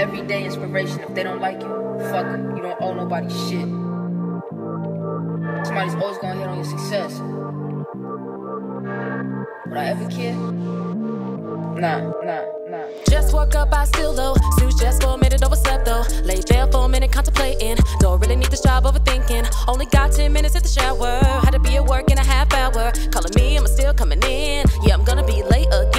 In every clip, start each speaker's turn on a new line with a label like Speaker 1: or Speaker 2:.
Speaker 1: everyday inspiration. If they don't like you, fuck them. You don't owe nobody shit. Somebody's always gonna hit on your success. Would I ever care? Nah, nah, nah.
Speaker 2: Just woke up, I still low. Snooze just for a minute, overslept though. Lay there for a minute, contemplating. Don't really need this job, overthinking. Only got 10 minutes at the shower. Had to be at work in a half hour. Calling me, I'm still coming in. Yeah, I'm gonna be late again.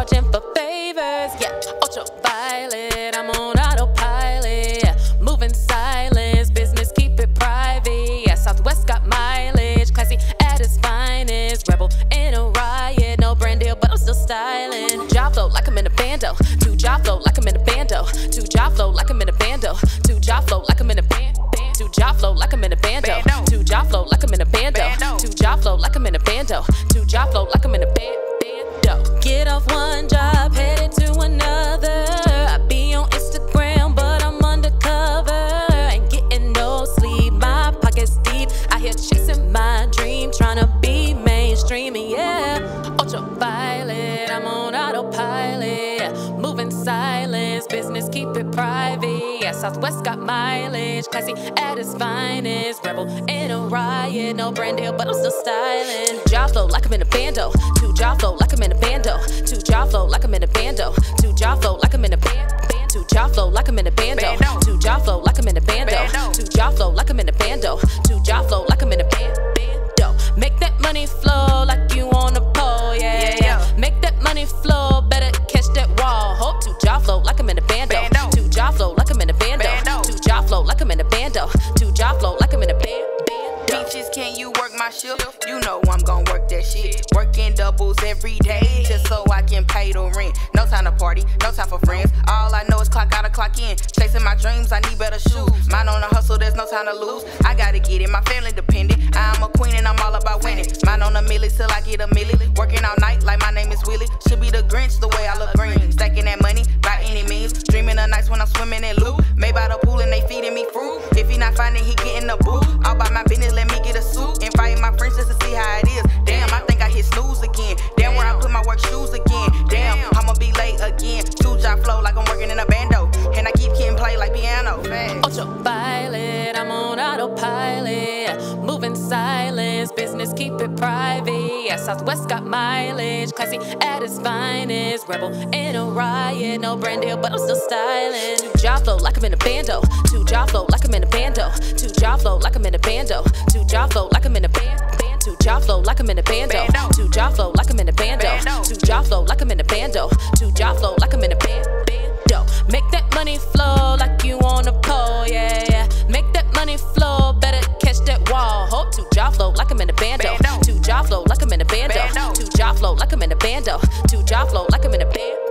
Speaker 2: Charging for favors. Yeah, ultraviolet, I'm on business keep it private. Yeah, Southwest got mileage, classy at its finest. Rebel in a riot, no brand deal, but I'm still styling. Job flow like I'm in a bando. Two job flow like I'm in a bando. Two job flow like I'm in a bando. Two job flow like I'm in a band. Two job flow like I'm in a bando. Two job flow like I'm in a bando. Two job flow
Speaker 3: shift? You know I'm gon' work that shit. Working doubles every day just so I can pay the rent. No time to party, no time for friends. All I know is clock out or clock in. Chasing my dreams, I need better shoes. Mine on the hustle, there's no time to lose. I gotta get it, my family dependent. I'm a queen and I'm all about winning. Mine on the milli till I get a milli. Working all night like my name is Willie. Should be the Grinch the way I look green. Stacking that money by any means. Dreaming of nights when I'm swimming in
Speaker 2: Moving silence, business keep it private. Yeah, Southwest got mileage, classy at its finest. Rebel in a riot, no brand deal, but I'm still styling. Two job flow like I'm in a bando. Two job flow like I'm in a bando. Two job flow like I'm in a bando. Two job flow like I'm in a band. band. Two job flow like I'm in a bando. Two job flow like I'm in a bando. Two job flow like I'm in a bando. Two job flow like I'm in a. Bando. Make that money flow like you on a pole, yeah, yeah. Like I'm in a bando. Two job flow like I'm in a. Two job flow like I'm in a band. band.